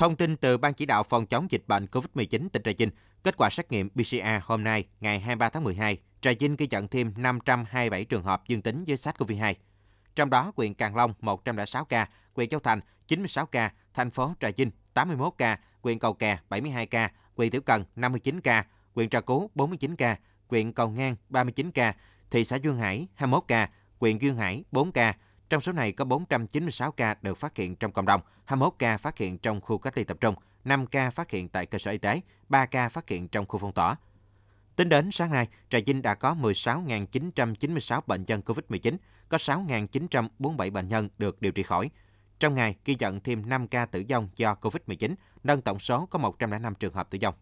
Thông tin từ Ban chỉ đạo phòng chống dịch bệnh COVID-19 tỉnh Trà Vinh, kết quả xét nghiệm PCR hôm nay, ngày 23 tháng 12, Trà Vinh ghi nhận thêm 527 trường hợp dương tính với SARS-CoV-2. Trong đó, huyện Càng Long 106 ca, huyện Châu Thành 96 ca, thành phố Trà Vinh 81 ca, huyện Cầu Kè 72 ca, huyện Tiểu Cần 59 ca, huyện Trà Cú 49 ca, huyện Cầu Ngang 39 ca, thị xã Duyên Hải 21 ca, huyện Duyên Hải 4 ca. Trong số này có 496 ca được phát hiện trong cộng đồng, 21 ca phát hiện trong khu cách ly tập trung, 5 ca phát hiện tại cơ sở y tế, 3 ca phát hiện trong khu phong tỏa. Tính đến sáng nay, Trà Vinh đã có 16.996 bệnh nhân COVID-19, có 6.947 bệnh nhân được điều trị khỏi. Trong ngày, ghi nhận thêm 5 ca tử vong do COVID-19, nâng tổng số có 105 trường hợp tử vong.